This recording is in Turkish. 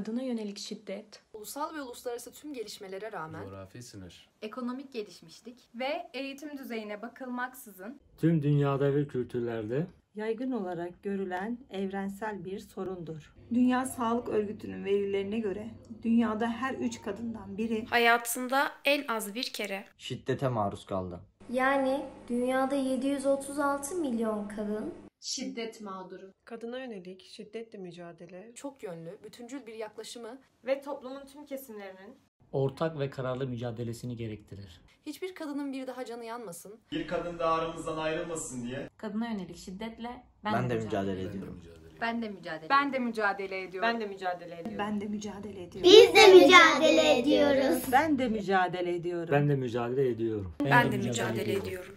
Kadına yönelik şiddet, Ulusal ve uluslararası tüm gelişmelere rağmen Coğrafi sınır. ekonomik gelişmişlik ve eğitim düzeyine bakılmaksızın Tüm dünyada ve kültürlerde yaygın olarak görülen evrensel bir sorundur. Dünya Sağlık Örgütü'nün verilerine göre dünyada her üç kadından biri hayatında en az bir kere şiddete maruz kaldı. Yani dünyada 736 milyon kadın şiddet mağduru. Kadına yönelik şiddetle mücadele çok yönlü, bütüncül bir yaklaşımı ve toplumun tüm kesimlerinin ortak ve kararlı mücadelesini gerektirir. hiçbir kadının bir daha canı yanmasın, Bir kadın da aramızdan ayrılmasın diye Kadına yönelik şiddetle ben, Ben de mücadele mücadele Ben de ediyorum. mücadele. ben de mücadele ben de mücadele ediyorum. Ben de mücadele ediyorum. ben de mücadele ediyorum. biz de mücadele ediyoruz. Ben de mücadele ediyorum. Ben de mücadele ediyorum. ben de mücadele ediyorum.